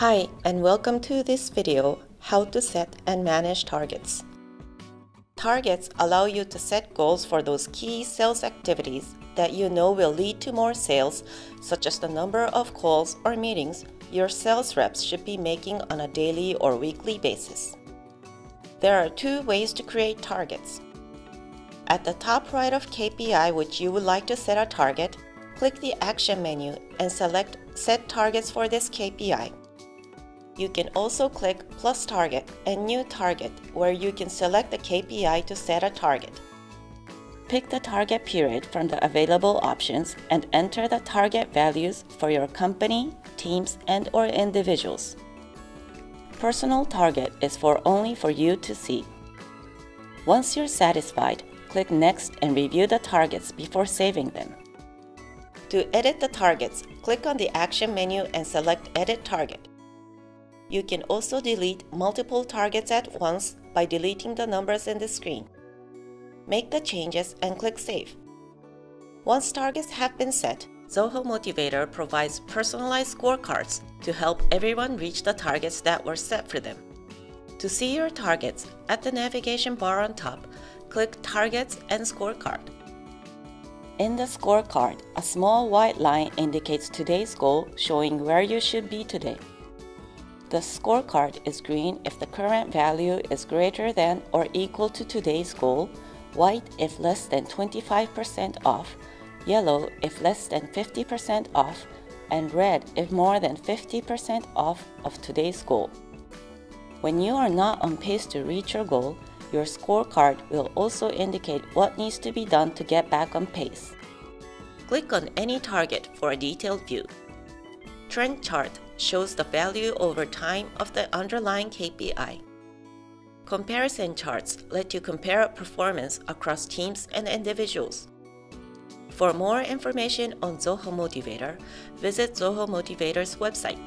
Hi, and welcome to this video, How to Set and Manage Targets. Targets allow you to set goals for those key sales activities that you know will lead to more sales, such as the number of calls or meetings your sales reps should be making on a daily or weekly basis. There are two ways to create targets. At the top right of KPI which you would like to set a target, click the Action menu and select Set Targets for this KPI. You can also click Plus Target and New Target where you can select the KPI to set a target. Pick the target period from the available options and enter the target values for your company, teams, and or individuals. Personal target is for only for you to see. Once you're satisfied, click Next and review the targets before saving them. To edit the targets, click on the Action menu and select Edit Target. You can also delete multiple targets at once by deleting the numbers in the screen. Make the changes and click Save. Once targets have been set, Zoho Motivator provides personalized scorecards to help everyone reach the targets that were set for them. To see your targets, at the navigation bar on top, click Targets and Scorecard. In the scorecard, a small white line indicates today's goal showing where you should be today. The scorecard is green if the current value is greater than or equal to today's goal, white if less than 25% off, yellow if less than 50% off, and red if more than 50% off of today's goal. When you are not on pace to reach your goal, your scorecard will also indicate what needs to be done to get back on pace. Click on any target for a detailed view. Trend chart shows the value over time of the underlying KPI. Comparison charts let you compare performance across teams and individuals. For more information on Zoho Motivator, visit Zoho Motivator's website.